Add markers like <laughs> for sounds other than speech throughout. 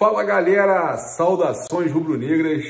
Fala galera, saudações rubro-negras.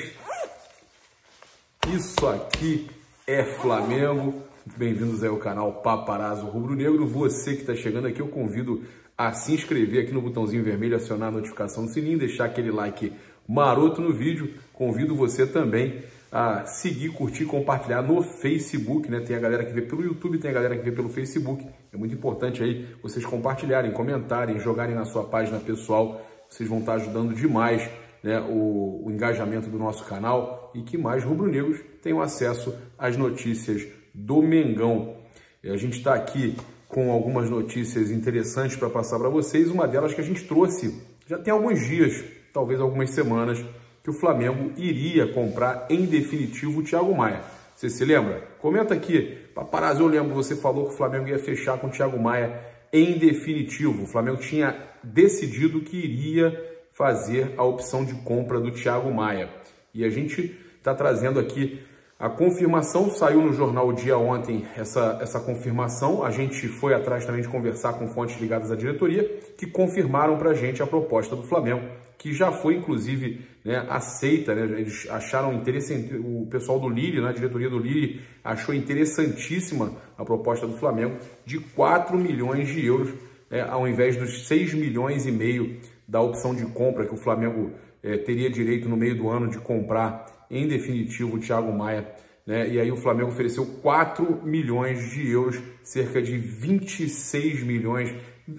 Isso aqui é Flamengo. Bem-vindos ao canal Paparazzo Rubro Negro. Você que está chegando aqui, eu convido a se inscrever aqui no botãozinho vermelho, acionar a notificação do sininho, deixar aquele like maroto no vídeo. Convido você também a seguir, curtir, compartilhar no Facebook, né? Tem a galera que vê pelo YouTube, tem a galera que vê pelo Facebook. É muito importante aí vocês compartilharem, comentarem, jogarem na sua página pessoal. Vocês vão estar ajudando demais né, o, o engajamento do nosso canal e que mais rubro-negros tenham acesso às notícias do Mengão. E a gente está aqui com algumas notícias interessantes para passar para vocês. Uma delas que a gente trouxe já tem alguns dias, talvez algumas semanas, que o Flamengo iria comprar em definitivo o Thiago Maia. Você se lembra? Comenta aqui. Paparazzi, eu lembro, você falou que o Flamengo ia fechar com o Thiago Maia em definitivo. O Flamengo tinha decidido que iria fazer a opção de compra do Thiago Maia. E a gente está trazendo aqui a confirmação, saiu no jornal o dia ontem essa, essa confirmação. A gente foi atrás também de conversar com fontes ligadas à diretoria que confirmaram para a gente a proposta do Flamengo, que já foi inclusive né, aceita. Né? Eles acharam interessante, o pessoal do Lille, né, a diretoria do Lille, achou interessantíssima a proposta do Flamengo de 4 milhões de euros, né, ao invés dos 6 milhões e meio da opção de compra que o Flamengo é, teria direito no meio do ano de comprar em definitivo o Thiago Maia. Né? E aí o Flamengo ofereceu 4 milhões de euros, cerca de 26 milhões,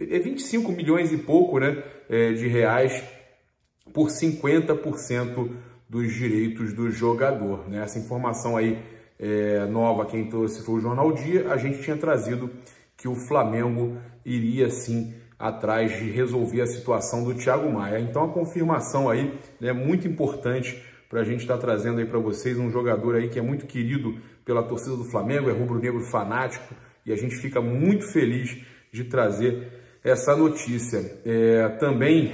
é 25 milhões e pouco né, é, de reais por 50% dos direitos do jogador. Né? Essa informação aí é, nova, quem trouxe foi o Jornal Dia, a gente tinha trazido que o Flamengo iria sim atrás de resolver a situação do Thiago Maia. Então a confirmação aí é né, muito importante para a gente estar tá trazendo aí para vocês um jogador aí que é muito querido pela torcida do Flamengo, é rubro-negro fanático e a gente fica muito feliz de trazer essa notícia. É, também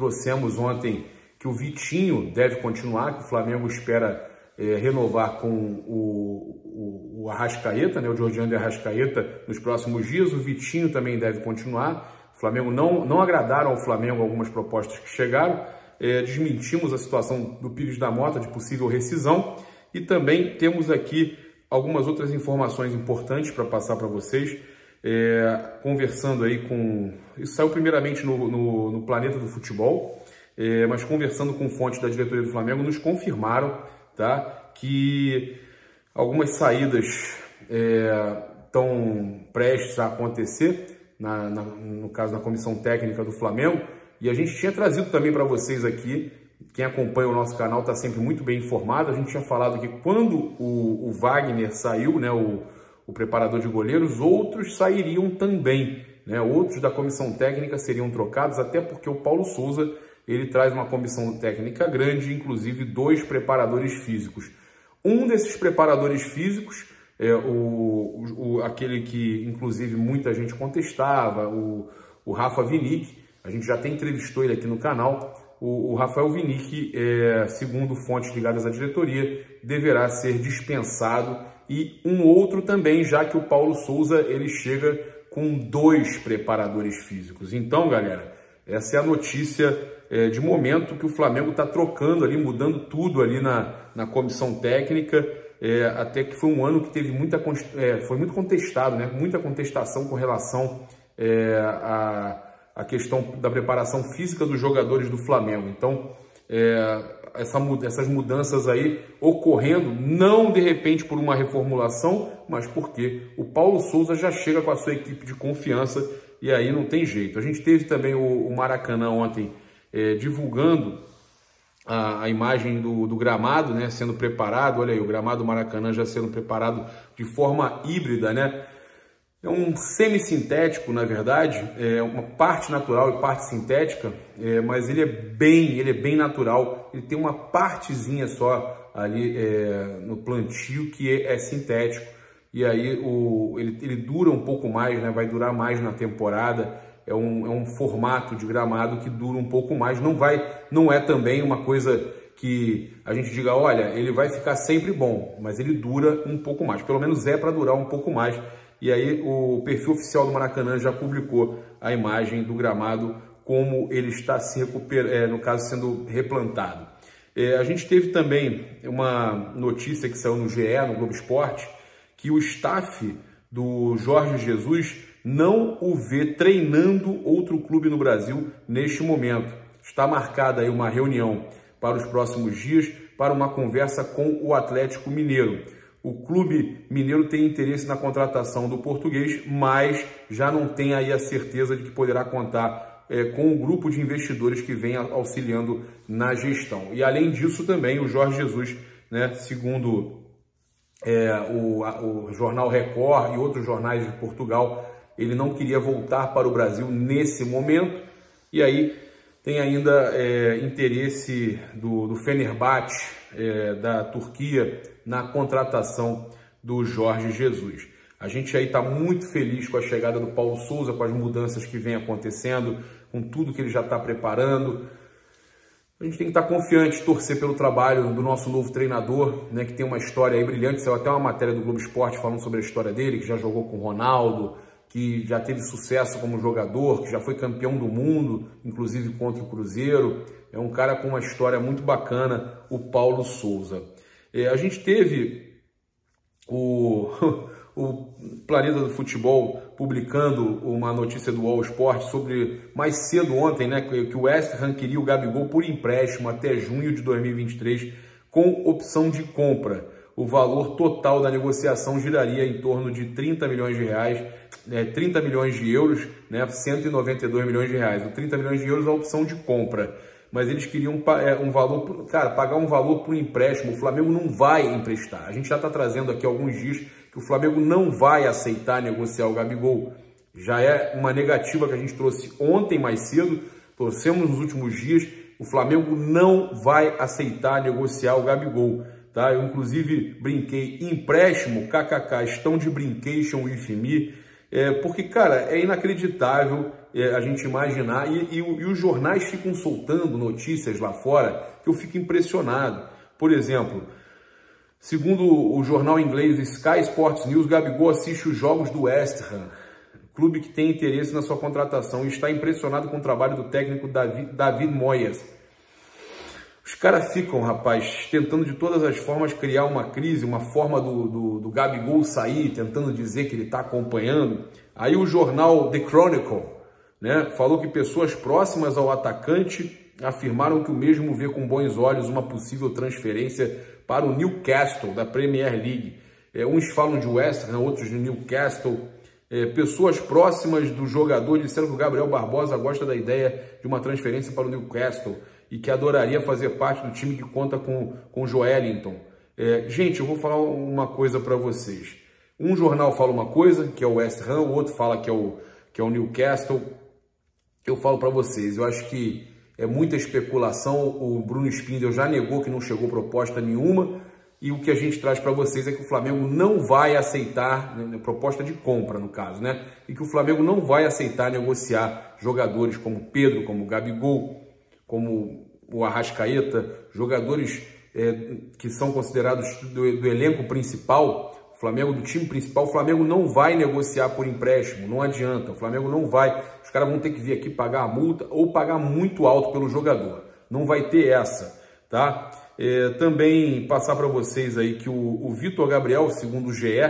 trouxemos ontem que o Vitinho deve continuar, que o Flamengo espera é, renovar com o, o, o Arrascaeta, né, o Jordiano de Arrascaeta, nos próximos dias. O Vitinho também deve continuar. O Flamengo não, não agradaram ao Flamengo algumas propostas que chegaram. É, desmentimos a situação do Pires da Mota de possível rescisão e também temos aqui algumas outras informações importantes para passar para vocês. É, conversando aí com. Isso saiu primeiramente no, no, no Planeta do Futebol, é, mas conversando com fontes da diretoria do Flamengo, nos confirmaram tá? que algumas saídas estão é, prestes a acontecer, na, na, no caso da comissão técnica do Flamengo, e a gente tinha trazido também para vocês aqui, quem acompanha o nosso canal está sempre muito bem informado, a gente tinha falado que quando o, o Wagner saiu, né, o, o preparador de goleiros, outros sairiam também, né, outros da comissão técnica seriam trocados, até porque o Paulo Souza ele traz uma comissão técnica grande, inclusive dois preparadores físicos. Um desses preparadores físicos, é o, o aquele que inclusive muita gente contestava, o, o Rafa Vinick, a gente já até entrevistou ele aqui no canal. O, o Rafael Vinick, é, segundo fontes ligadas à diretoria, deverá ser dispensado e um outro também, já que o Paulo Souza ele chega com dois preparadores físicos. Então, galera, essa é a notícia é, de momento que o Flamengo está trocando ali, mudando tudo ali na, na comissão técnica, é, até que foi um ano que teve muita, é, foi muito contestado, né? muita contestação com relação é, a, a questão da preparação física dos jogadores do Flamengo. Então, é, essa, essas mudanças aí ocorrendo, não de repente por uma reformulação, mas porque o Paulo Souza já chega com a sua equipe de confiança e aí não tem jeito. A gente teve também o, o Maracanã ontem é, divulgando a, a imagem do, do, gramado, né, sendo preparado. Olha aí, o gramado Maracanã já sendo preparado de forma híbrida, né? É um semissintético, na verdade, é uma parte natural e parte sintética, é, mas ele é bem, ele é bem natural. Ele tem uma partezinha só ali é, no plantio que é, é sintético e aí o, ele, ele dura um pouco mais, né? Vai durar mais na temporada é um, é um formato de gramado que dura um pouco mais, não vai, não é também uma coisa que a gente diga, olha, ele vai ficar sempre bom, mas ele dura um pouco mais, pelo menos é para durar um pouco mais. E aí o perfil oficial do Maracanã já publicou a imagem do gramado como ele está se recuperando, é, no caso sendo replantado. É, a gente teve também uma notícia que saiu no GE, no Globo Esporte, que o staff do Jorge Jesus não o vê treinando outro clube no Brasil neste momento. Está marcada aí uma reunião para os próximos dias para uma conversa com o Atlético Mineiro. O clube mineiro tem interesse na contratação do português, mas já não tem aí a certeza de que poderá contar é, com o grupo de investidores que vem auxiliando na gestão. E além disso também o Jorge Jesus, né, segundo é, o, o jornal Record e outros jornais de Portugal, ele não queria voltar para o Brasil nesse momento. E aí tem ainda é, interesse do, do Fenerbahçe, é, da Turquia, na contratação do Jorge Jesus. A gente aí está muito feliz com a chegada do Paulo Souza, com as mudanças que vem acontecendo, com tudo que ele já está preparando. A gente tem que estar tá confiante, torcer pelo trabalho do nosso novo treinador, né, que tem uma história aí brilhante. Saiu até uma matéria do Globo Esporte falando sobre a história dele, que já jogou com o Ronaldo, que já teve sucesso como jogador, que já foi campeão do mundo, inclusive contra o Cruzeiro. É um cara com uma história muito bacana, o Paulo Souza. É, a gente teve o, <laughs> o Planeta do Futebol publicando uma notícia do All Sport sobre, mais cedo ontem, né, que o West Ham queria o Gabigol por empréstimo até junho de 2023 com opção de compra. O valor total da negociação giraria em torno de 30 milhões de reais é, 30 milhões de euros, né, 192 milhões de reais. O 30 milhões de euros é a opção de compra. Mas eles queriam é, um valor, cara, pagar um valor para o empréstimo. O Flamengo não vai emprestar. A gente já está trazendo aqui alguns dias que o Flamengo não vai aceitar negociar o Gabigol. Já é uma negativa que a gente trouxe ontem mais cedo, trouxemos nos últimos dias. O Flamengo não vai aceitar negociar o Gabigol. Tá? Eu, inclusive, brinquei empréstimo, kkk, estão de brincation with me. É, porque, cara, é inacreditável a gente imaginar, e, e, e, os jornais ficam soltando notícias lá fora que eu fico impressionado. Por exemplo, segundo o jornal inglês Sky Sports News, Gabigol assiste os jogos do West Ham, clube que tem interesse na sua contratação, e está impressionado com o trabalho do técnico David, David Moyes os caras ficam, rapaz, tentando de todas as formas criar uma crise, uma forma do, do, do Gabigol sair, tentando dizer que ele está acompanhando. Aí o jornal The Chronicle né, falou que pessoas próximas ao atacante afirmaram que o mesmo vê com bons olhos uma possível transferência para o Newcastle, da Premier League. É, uns falam de West Ham, outros de Newcastle. É, pessoas próximas do jogador disseram que o Gabriel Barbosa gosta da ideia de uma transferência para o Newcastle e que adoraria fazer parte do time que conta com, com Joelinton. É, gente, eu vou falar uma coisa para vocês. Um jornal fala uma coisa, que é o West Ham, o outro fala que é o, que é o Newcastle. Eu falo para vocês, eu acho que é muita especulação. O Bruno Spindel já negou que não chegou proposta nenhuma. E o que a gente traz para vocês é que o Flamengo não vai aceitar, né, proposta de compra no caso, né? E que o Flamengo não vai aceitar negociar jogadores como Pedro, como Gabigol, como o Arrascaeta, jogadores é, que são considerados do, do elenco principal, Flamengo, do time principal, o Flamengo não vai negociar por empréstimo, não adianta, o Flamengo não vai, os caras vão ter que vir aqui pagar a multa ou pagar muito alto pelo jogador, não vai ter essa, tá? É, também passar para vocês aí que o, o Vitor Gabriel, segundo o GE,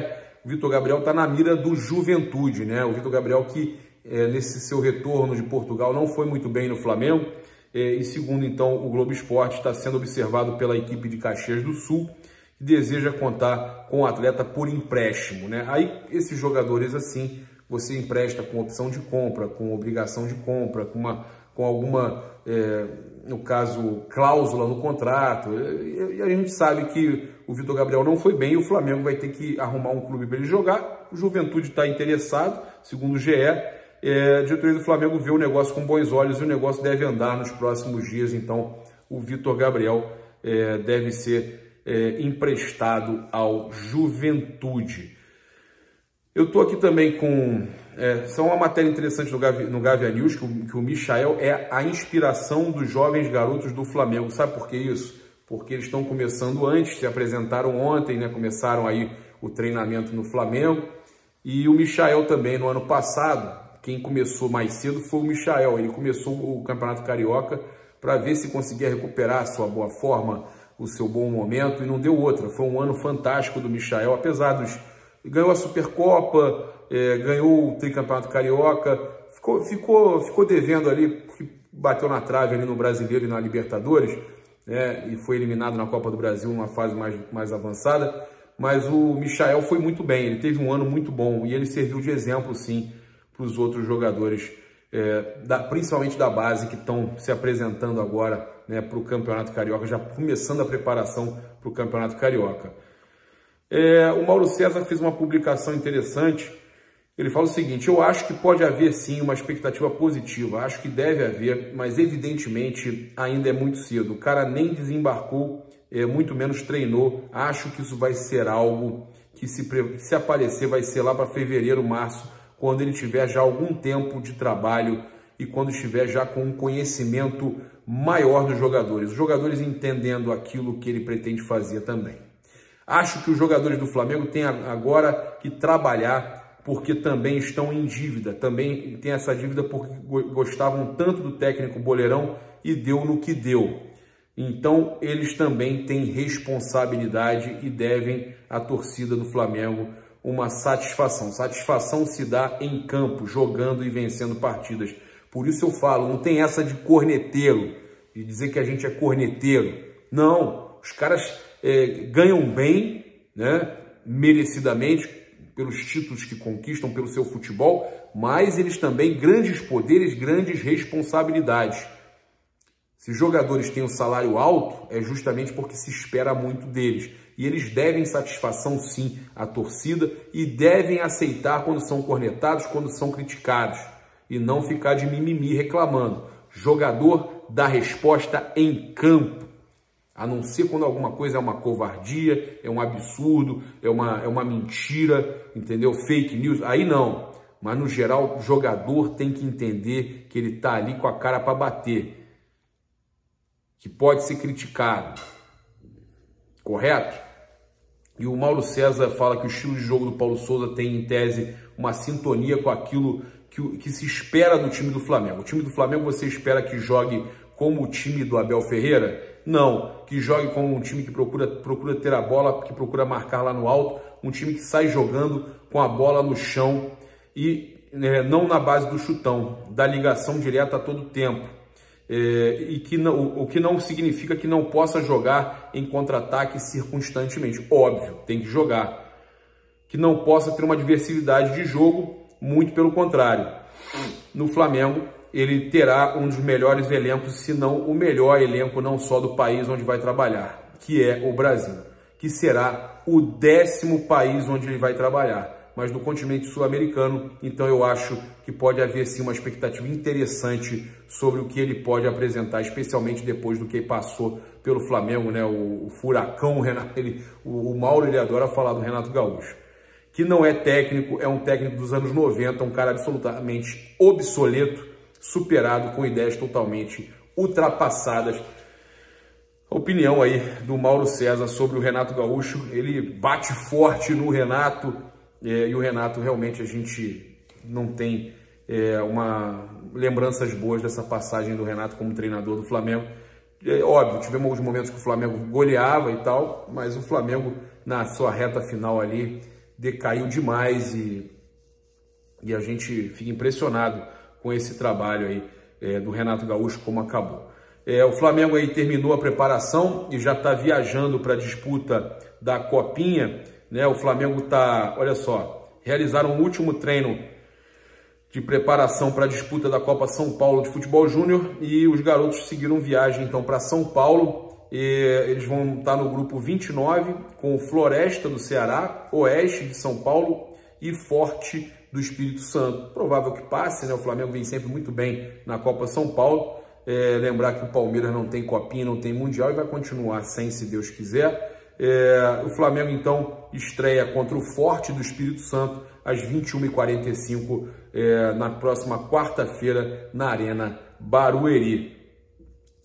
o Vitor Gabriel está na mira do Juventude, né? O Vitor Gabriel que é, nesse seu retorno de Portugal não foi muito bem no Flamengo, é, e segundo, então, o Globo Esporte está sendo observado pela equipe de Caxias do Sul, deseja contar com o atleta por empréstimo. Né? Aí, esses jogadores assim, você empresta com opção de compra, com obrigação de compra, com, uma, com alguma, é, no caso, cláusula no contrato. E, e a gente sabe que o Vitor Gabriel não foi bem e o Flamengo vai ter que arrumar um clube para ele jogar. O Juventude está interessado, segundo o GE, é, a diretoria do Flamengo vê o negócio com bons olhos e o negócio deve andar nos próximos dias. Então, o Vitor Gabriel é, deve ser é, emprestado ao Juventude. Eu estou aqui também com. É, são uma matéria interessante no Gavia, no Gavia News, que o, que o Michael é a inspiração dos jovens garotos do Flamengo. Sabe por que isso? Porque eles estão começando antes, se apresentaram ontem, né? Começaram aí o treinamento no Flamengo. E o Michael também, no ano passado, quem começou mais cedo foi o Michael. Ele começou o Campeonato Carioca para ver se conseguia recuperar sua boa forma, o seu bom momento, e não deu outra. Foi um ano fantástico do Michael, apesar dos. Ganhou a Supercopa, é, ganhou o Tricampeonato Carioca, ficou, ficou, ficou devendo ali, bateu na trave ali no Brasileiro e na Libertadores, né, e foi eliminado na Copa do Brasil numa fase mais, mais avançada. Mas o Michael foi muito bem, ele teve um ano muito bom e ele serviu de exemplo, sim, para os outros jogadores é, da, principalmente da base, que estão se apresentando agora né, para o Campeonato Carioca, já começando a preparação para o Campeonato Carioca. É, o Mauro César fez uma publicação interessante. Ele fala o seguinte: eu acho que pode haver sim uma expectativa positiva, acho que deve haver, mas evidentemente ainda é muito cedo. O cara nem desembarcou, é, muito menos treinou. Acho que isso vai ser algo que, se, se aparecer, vai ser lá para fevereiro, março quando ele tiver já algum tempo de trabalho e quando estiver já com um conhecimento maior dos jogadores, os jogadores entendendo aquilo que ele pretende fazer também. Acho que os jogadores do Flamengo têm agora que trabalhar porque também estão em dívida, também tem essa dívida porque gostavam tanto do técnico Boleirão e deu no que deu. Então, eles também têm responsabilidade e devem a torcida do Flamengo uma satisfação. Satisfação se dá em campo, jogando e vencendo partidas. Por isso eu falo, não tem essa de corneteiro, de dizer que a gente é corneteiro. Não, os caras é, ganham bem, né, merecidamente, pelos títulos que conquistam, pelo seu futebol, mas eles também grandes poderes, grandes responsabilidades. Se jogadores têm um salário alto, é justamente porque se espera muito deles e eles devem satisfação sim à torcida e devem aceitar quando são cornetados, quando são criticados e não ficar de mimimi reclamando. Jogador dá resposta em campo, a não ser quando alguma coisa é uma covardia, é um absurdo, é uma, é uma mentira, entendeu? Fake news, aí não. Mas no geral, o jogador tem que entender que ele está ali com a cara para bater, que pode ser criticado, correto? E o Mauro César fala que o estilo de jogo do Paulo Souza tem, em tese, uma sintonia com aquilo que, que se espera do time do Flamengo. O time do Flamengo você espera que jogue como o time do Abel Ferreira? Não, que jogue como um time que procura, procura ter a bola, que procura marcar lá no alto, um time que sai jogando com a bola no chão e né, não na base do chutão, da ligação direta a todo tempo é, e que não, o que não significa que não possa jogar em contra-ataque circunstantemente. Óbvio, tem que jogar. Que não possa ter uma diversidade de jogo, muito pelo contrário. No Flamengo, ele terá um dos melhores elencos, se não o melhor elenco, não só do país onde vai trabalhar, que é o Brasil, que será o décimo país onde ele vai trabalhar mas do continente sul-americano. Então eu acho que pode haver sim uma expectativa interessante sobre o que ele pode apresentar, especialmente depois do que passou pelo Flamengo, né? O, o furacão, o, Renato, ele, o, o Mauro ele adora falar do Renato Gaúcho, que não é técnico, é um técnico dos anos 90, um cara absolutamente obsoleto, superado com ideias totalmente ultrapassadas. A opinião aí do Mauro César sobre o Renato Gaúcho, ele bate forte no Renato, é, e o Renato, realmente, a gente não tem é, uma lembranças boas dessa passagem do Renato como treinador do Flamengo. É, óbvio, tivemos alguns momentos que o Flamengo goleava e tal, mas o Flamengo, na sua reta final ali, decaiu demais e, e a gente fica impressionado com esse trabalho aí é, do Renato Gaúcho, como acabou. É, o Flamengo aí terminou a preparação e já está viajando para a disputa da Copinha né? O Flamengo está, olha só, realizaram o último treino de preparação para a disputa da Copa São Paulo de Futebol Júnior e os garotos seguiram viagem então para São Paulo. Eles vão estar no grupo 29 com Floresta do Ceará, Oeste de São Paulo e Forte do Espírito Santo. Provável que passe, né? O Flamengo vem sempre muito bem na Copa São Paulo. É, lembrar que o Palmeiras não tem copinha, não tem mundial e vai continuar sem, se Deus quiser. É, o Flamengo, então, estreia contra o Forte do Espírito Santo às 21h45 é, na próxima quarta-feira na Arena Barueri.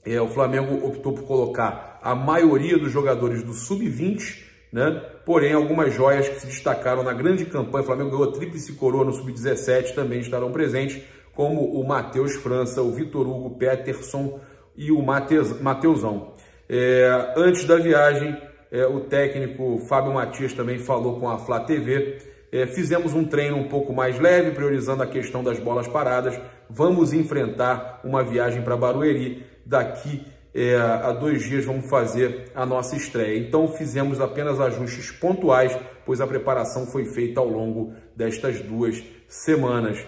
É, o Flamengo optou por colocar a maioria dos jogadores do Sub-20 né? Porém, algumas joias que se destacaram na grande campanha, o Flamengo ganhou a tríplice coroa no Sub-17, também estarão presentes, como o Matheus França, o Vitor Hugo Peterson e o Mateus, Mateusão. É, antes da viagem, é, o técnico Fábio Matias também falou com a Flá TV. É, fizemos um treino um pouco mais leve, priorizando a questão das bolas paradas. Vamos enfrentar uma viagem para Barueri daqui é, a dois dias vamos fazer a nossa estreia. Então fizemos apenas ajustes pontuais, pois a preparação foi feita ao longo destas duas semanas.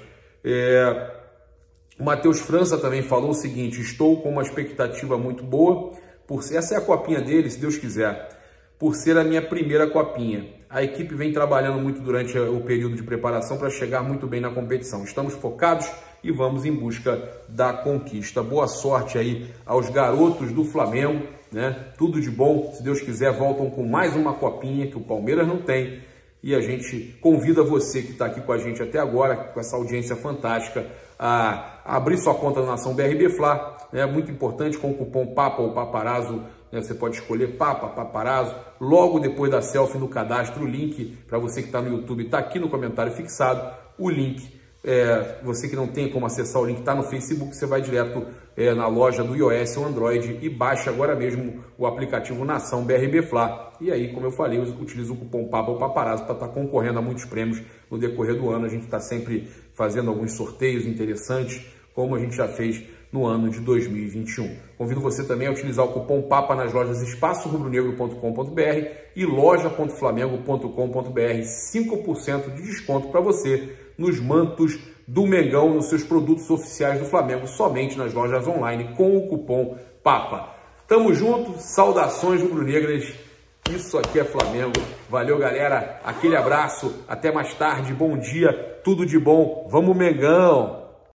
É, o Matheus França também falou o seguinte: estou com uma expectativa muito boa. Por essa é a copinha dele, se Deus quiser, por ser a minha primeira copinha. A equipe vem trabalhando muito durante o período de preparação para chegar muito bem na competição. Estamos focados e vamos em busca da conquista. Boa sorte aí aos garotos do Flamengo, né? Tudo de bom. Se Deus quiser, voltam com mais uma copinha que o Palmeiras não tem. E a gente convida você que está aqui com a gente até agora, com essa audiência fantástica, a abrir sua conta na Nação BRB Fla. É muito importante com o cupom PAPA ou PAPARAZO né? Você pode escolher Papa, Paparazzo, logo depois da selfie no cadastro, o link para você que está no YouTube está aqui no comentário fixado, o link, é, você que não tem como acessar o link, está no Facebook, você vai direto é, na loja do iOS ou Android e baixa agora mesmo o aplicativo Nação BRB Fla. E aí, como eu falei, utiliza o cupom Papa ou Paparazzo para estar tá concorrendo a muitos prêmios no decorrer do ano. A gente está sempre fazendo alguns sorteios interessantes, como a gente já fez no ano de 2021. Convido você também a utilizar o cupom PAPA nas lojas espaçorubronegro.com.br e loja.flamengo.com.br. 5% de desconto para você nos mantos do Mengão, nos seus produtos oficiais do Flamengo, somente nas lojas online com o cupom PAPA. Tamo junto, saudações rubro-negras. Isso aqui é Flamengo. Valeu, galera. Aquele abraço. Até mais tarde. Bom dia. Tudo de bom. Vamos, Mengão.